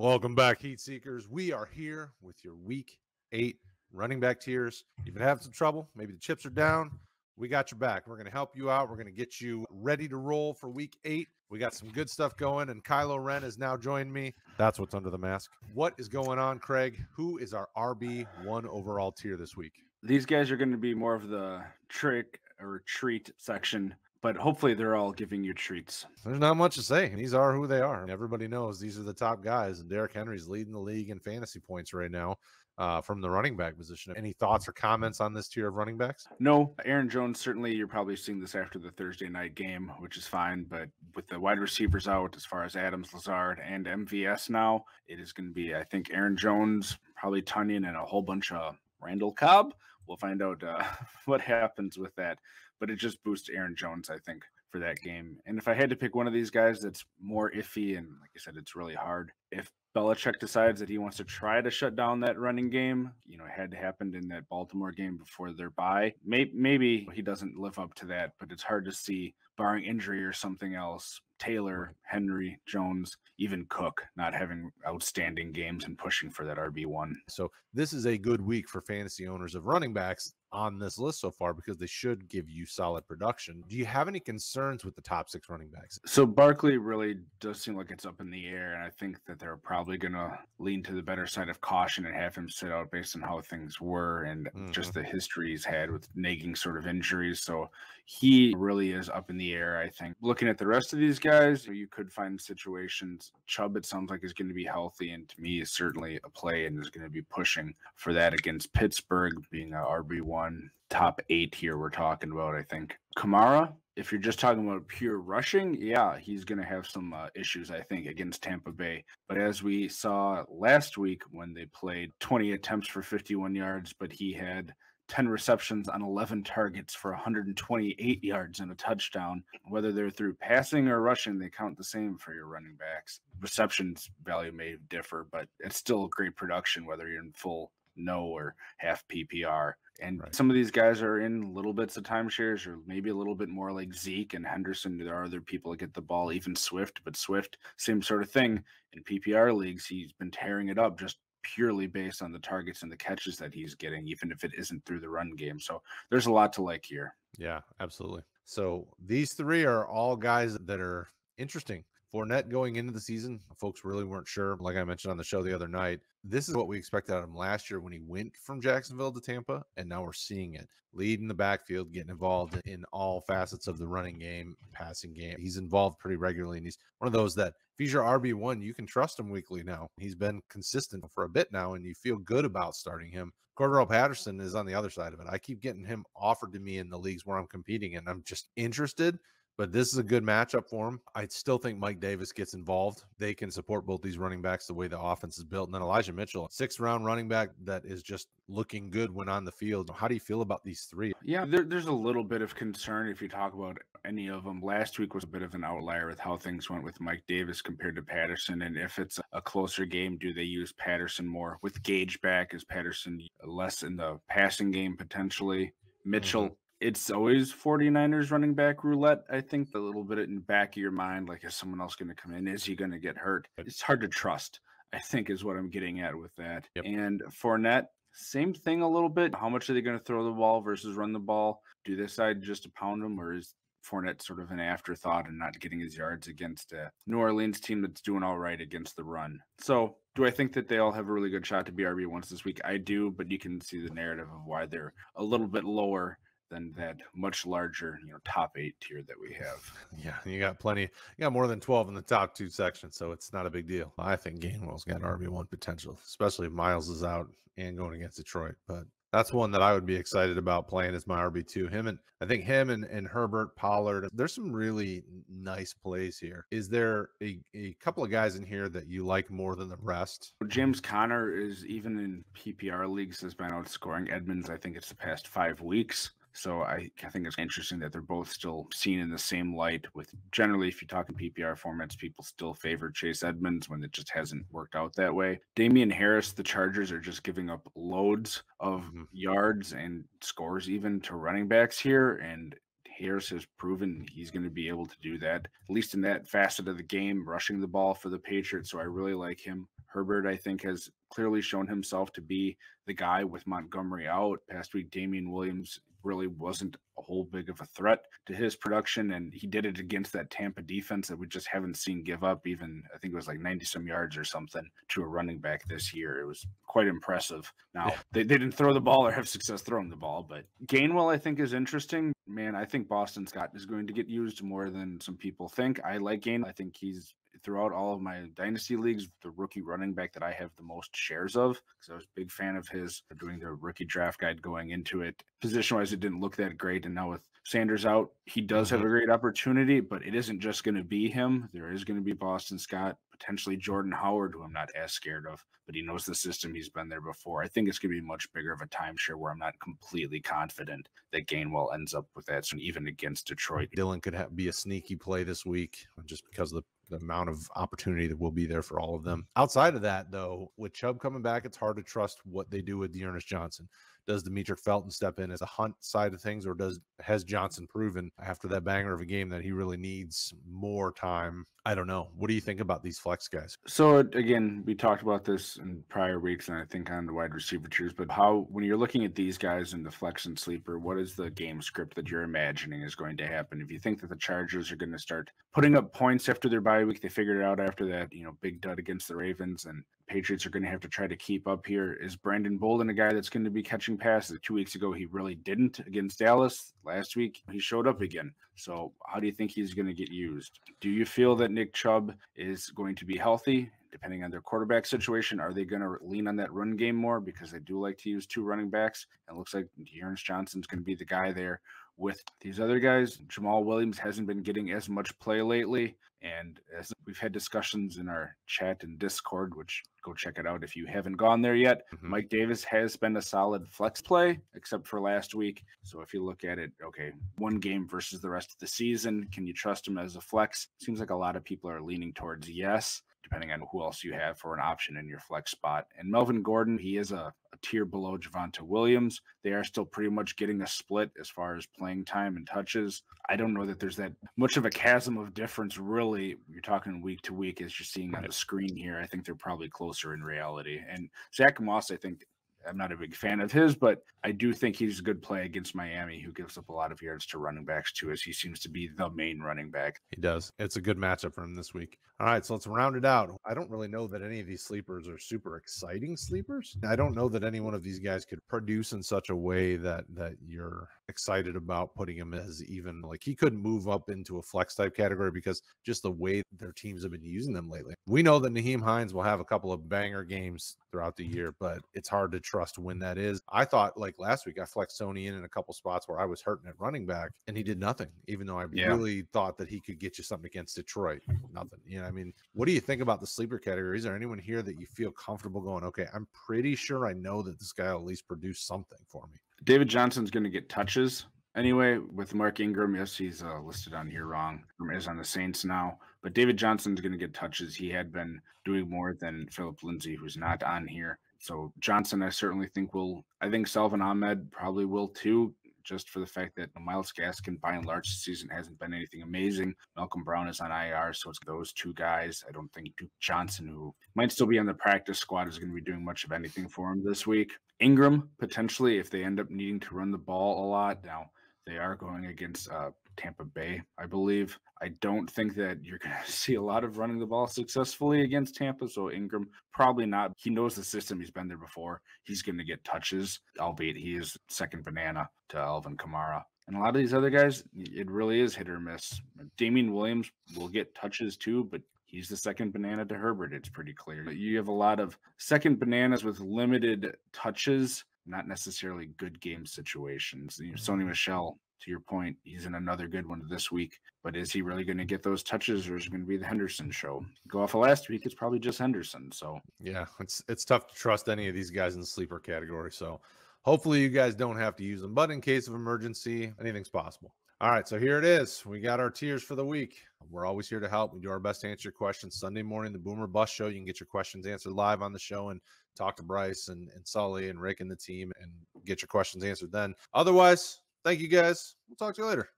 Welcome back, Heat Seekers. We are here with your week eight running back tiers. You've been having some trouble. Maybe the chips are down. We got your back. We're going to help you out. We're going to get you ready to roll for week eight. We got some good stuff going, and Kylo Ren has now joined me. That's what's under the mask. What is going on, Kraig? Who is our RB1 overall tier this week? These guys are going to be more of the trick or treat section but hopefully they're all giving you treats. There's not much to say. These are who they are. Everybody knows these are the top guys, and Derrick Henry's leading the league in fantasy points right now. Uh, from the running back position. Any thoughts or comments on this tier of running backs? No, Aaron Jones. Certainly, you're probably seeing this after the Thursday night game, which is fine. But with the wide receivers out, as far as Adams, Lazard, and MVS now, it is going to be, I think, Aaron Jones, probably Tonyan, and a whole bunch of Randall Cobb. We'll find out uh, what happens with that but it just boosts Aaron Jones, I think, for that game. And if I had to pick one of these guys that's more iffy, and like I said, it's really hard. If Belichick decides that he wants to try to shut down that running game, you know, it had happened in that Baltimore game before their bye. Maybe, maybe he doesn't live up to that, but it's hard to see, barring injury or something else, Taylor, Henry, Jones, even Cook not having outstanding games and pushing for that RB1. So, this is a good week for fantasy owners of running backs on this list so far because they should give you solid production. Do you have any concerns with the top six running backs? So Barkley really does seem like it's up in the air, and I think that they're probably going to lean to the better side of caution and have him sit out based on how things were and mm-hmm. just the history he's had with nagging sort of injuries. So he really is up in the air. I think looking at the rest of these guys, you could find situations. Chubb, it sounds like is going to be healthy, and to me is certainly a play and is going to be pushing for that against Pittsburgh being a RB one one top eight here we're talking about, I think. Kamara, if you're just talking about pure rushing, yeah, he's going to have some uh, issues, I think, against Tampa Bay. But as we saw last week when they played 20 attempts for 51 yards, but he had 10 receptions on 11 targets for 128 yards and a touchdown. Whether they're through passing or rushing, they count the same for your running backs. Receptions value may differ, but it's still great production, whether you're in full no or half PPR. And right. some of these guys are in little bits of timeshares or maybe a little bit more like Zeke and Henderson. There are other people that get the ball, even Swift, but Swift, same sort of thing. In PPR leagues, he's been tearing it up just purely based on the targets and the catches that he's getting, even if it isn't through the run game. So there's a lot to like here. Yeah, absolutely. So these three are all guys that are interesting Fournette going into the season, folks really weren't sure. Like I mentioned on the show the other night, this is what we expected out of him last year when he went from Jacksonville to Tampa, and now we're seeing it. Leading the backfield, getting involved in all facets of the running game, passing game. He's involved pretty regularly, and he's one of those that if he's your RB one, you can trust him weekly now. He's been consistent for a bit now, and you feel good about starting him. Cordarrelle Patterson is on the other side of it. I keep getting him offered to me in the leagues where I'm competing, and I'm just interested but this is a good matchup for him. I still think Mike Davis gets involved. They can support both these running backs the way the offense is built. And then Elijah Mitchell, sixth round running back that is just looking good when on the field. How do you feel about these three? Yeah, there, there's a little bit of concern if you talk about any of them. Last week was a bit of an outlier with how things went with Mike Davis compared to Patterson. And if it's a closer game, do they use Patterson more with Gage back? Is Patterson less in the passing game potentially? Mitchell, mm-hmm it's always 49ers running back roulette. I think a little bit in the back of your mind, like is someone else going to come in? Is he going to get hurt? It's hard to trust. I think is what I'm getting at with that. Yep. And Fournette, same thing a little bit. How much are they going to throw the ball versus run the ball? Do they decide just to pound them, or is Fournette sort of an afterthought and not getting his yards against a New Orleans team that's doing all right against the run? So, do I think that they all have a really good shot to be RB ones this week? I do, but you can see the narrative of why they're a little bit lower than that much larger, you know, top eight tier that we have. Yeah, you got plenty. You got more than twelve in the top two sections, so it's not a big deal. I think Gainwell's got RB one potential, especially if Miles is out and going against Detroit. But that's one that I would be excited about playing as my RB two. Him and I think him and, and Herbert Pollard. There's some really nice plays here. Is there a, a couple of guys in here that you like more than the rest? James Conner is even in PPR leagues has been outscoring Edmonds. I think it's the past five weeks. So I, I think it's interesting that they're both still seen in the same light. With generally, if you talk in PPR formats, people still favor Chase Edmonds when it just hasn't worked out that way. Damien Harris, the Chargers are just giving up loads of mm-hmm. yards and scores even to running backs here, and Harris has proven he's going to be able to do that, at least in that facet of the game, rushing the ball for the Patriots. So I really like him. Herbert, I think, has clearly shown himself to be the guy with Montgomery out. Past week, Damien Williams really wasn't a whole big of a threat to his production. And he did it against that Tampa defense that we just haven't seen give up even, I think it was like 90 some yards or something to a running back this year. It was quite impressive. Now, yeah. they, they didn't throw the ball or have success throwing the ball, but Gainwell, I think, is interesting. Man, I think Boston Scott is going to get used more than some people think. I like Gain. I think he's throughout all of my dynasty leagues, the rookie running back that I have the most shares of because I was a big fan of his doing the rookie draft guide going into it. Position wise, it didn't look that great. And now with Sanders out, he does mm-hmm. have a great opportunity, but it isn't just going to be him. There is going to be Boston Scott, potentially Jordan Howard, who I'm not as scared of, but he knows the system. He's been there before. I think it's going to be much bigger of a timeshare where I'm not completely confident that Gainwell ends up with that. So even against Detroit, Dylan could have, be a sneaky play this week just because of the the amount of opportunity that will be there for all of them. Outside of that, though, with Chubb coming back, it's hard to trust what they do with D'Ernest Johnson does Demetric Felton step in as a Hunt side of things, or does has Johnson proven after that banger of a game that he really needs more time? I don't know. What do you think about these flex guys? So again, we talked about this in prior weeks, and I think on the wide receiver tiers. But how, when you're looking at these guys in the flex and sleeper, what is the game script that you're imagining is going to happen? If you think that the Chargers are going to start putting up points after their bye week, they figured it out after that, you know, big dud against the Ravens, and Patriots are going to have to try to keep up here. Is Brandon Bolden a guy that's going to be catching passes? Two weeks ago, he really didn't against Dallas. Last week, he showed up again. So, how do you think he's going to get used? Do you feel that Nick Chubb is going to be healthy? Depending on their quarterback situation, are they going to lean on that run game more because they do like to use two running backs? It looks like Ernest Johnson's going to be the guy there with these other guys. Jamaal Williams hasn't been getting as much play lately. And as we've had discussions in our chat and Discord, which go check it out if you haven't gone there yet. Mm-hmm. Mike Davis has been a solid flex play, except for last week. So if you look at it, okay, one game versus the rest of the season, can you trust him as a flex? Seems like a lot of people are leaning towards yes depending on who else you have for an option in your flex spot. And Melvin Gordon, he is a, a tier below Javonte Williams. They are still pretty much getting a split as far as playing time and touches. I don't know that there's that much of a chasm of difference, really. You're talking week to week as you're seeing on the screen here. I think they're probably closer in reality. And Zack Moss, I think, I'm not a big fan of his, but I do think he's a good play against Miami, who gives up a lot of yards to running backs too, as he seems to be the main running back. He does. It's a good matchup for him this week. All right, so let's round it out. I don't really know that any of these sleepers are super exciting sleepers. I don't know that any one of these guys could produce in such a way that that you're excited about putting him as even like he couldn't move up into a flex type category because just the way their teams have been using them lately. We know that Nyheim Hines will have a couple of banger games throughout the year, but it's hard to trust when that is. I thought like last week I flexed Sony in in a couple spots where I was hurting at running back and he did nothing, even though I yeah. really thought that he could get you something against Detroit. Nothing. You know, I mean, what do you think about the sleeper category? Is there anyone here that you feel comfortable going, okay, I'm pretty sure I know that this guy will at least produce something for me? David Johnson's going to get touches anyway with Mark Ingram. Yes, he's uh, listed on here wrong. Is on the Saints now, but David Johnson's going to get touches. He had been doing more than Phillip Lindsay, who's not on here. So Johnson, I certainly think will. I think Salvon Ahmed probably will too just for the fact that Myles Gaskin, by and large, season hasn't been anything amazing. Malcolm Brown is on IR, so it's those two guys. I don't think Duke Johnson, who might still be on the practice squad, is going to be doing much of anything for him this week. Ingram, potentially, if they end up needing to run the ball a lot. Now, they are going against uh, Tampa Bay, I believe. I don't think that you're going to see a lot of running the ball successfully against Tampa. So Ingram, probably not. He knows the system. He's been there before. He's going to get touches, albeit he is second banana to Alvin Kamara. And a lot of these other guys, it really is hit or miss. Damien Williams will get touches too, but he's the second banana to Herbert. It's pretty clear. You have a lot of second bananas with limited touches, not necessarily good game situations. You know, Sony mm-hmm. Michel to your point, he's in another good one this week. But is he really going to get those touches, or is it going to be the Henderson show? Go off of last week, it's probably just Henderson. So yeah, it's it's tough to trust any of these guys in the sleeper category. So hopefully you guys don't have to use them. But in case of emergency, anything's possible. All right, so here it is. We got our tiers for the week. We're always here to help. We do our best to answer your questions. Sunday morning, the Boomer Bus Show. You can get your questions answered live on the show and talk to Bryce and, and Sully and Rick and the team and get your questions answered then. Otherwise, Thank you guys. We'll talk to you later.